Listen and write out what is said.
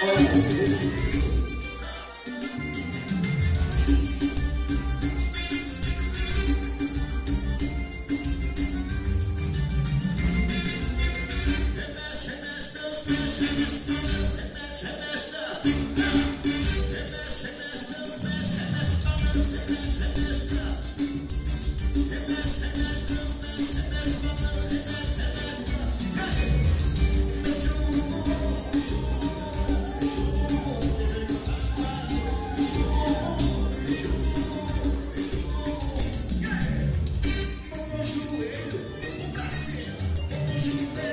Deus. Amen.